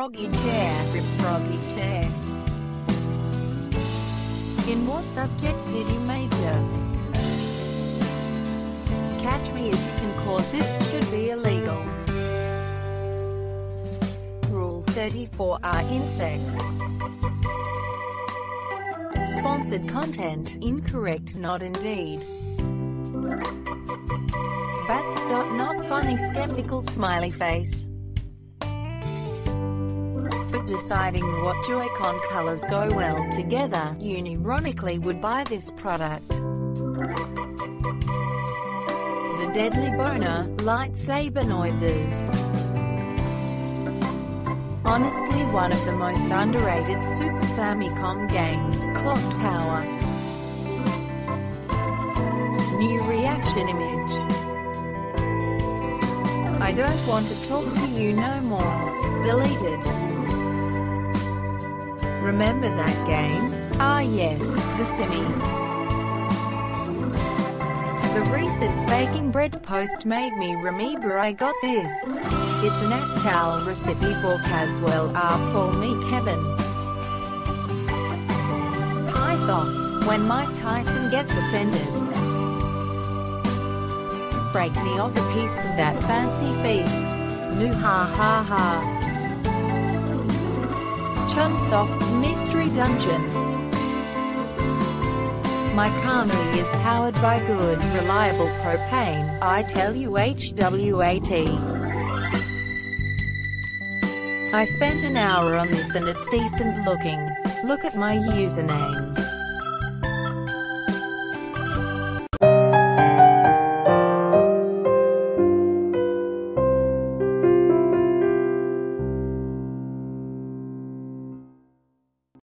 Froggy chair, rip froggy chair. In what subject did you major? Catch me if you can cause this should be illegal. Rule 34 are insects. Sponsored content, incorrect not indeed. Bats. Dot, not funny, skeptical smiley face. Deciding what Joy-Con colors go well together, unironically would buy this product. The Deadly Boner, lightsaber noises. Honestly one of the most underrated Super Famicom games, Clock Tower. New reaction image. I don't want to talk to you no more. Deleted. Remember that game? Ah yes, The Simmies. The recent baking bread post made me remember I got this. It's an actual recipe for Caswell R. Call me Kevin. Python. When Mike Tyson gets offended. Break me off a piece of that fancy feast. New ha ha ha. Chunsoft's Mystery Dungeon. My Carmelie is powered by good, reliable propane, I tell you HWAT. I spent an hour on this and it's decent looking. Look at my username.